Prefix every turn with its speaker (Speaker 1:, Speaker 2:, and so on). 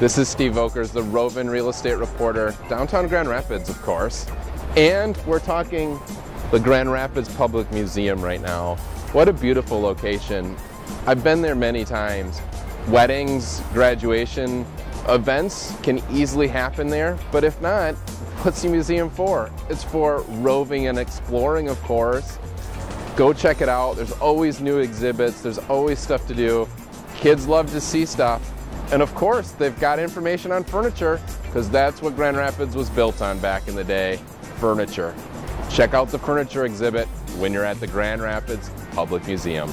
Speaker 1: This is Steve Volkers, the Rovin real estate reporter, downtown Grand Rapids, of course. And we're talking the Grand Rapids Public Museum right now. What a beautiful location. I've been there many times. Weddings, graduation, events can easily happen there, but if not, what's the museum for? It's for roving and exploring, of course. Go check it out. There's always new exhibits, there's always stuff to do. Kids love to see stuff. And of course, they've got information on furniture because that's what Grand Rapids was built on back in the day furniture. Check out the furniture exhibit when you're at the Grand Rapids Public Museum.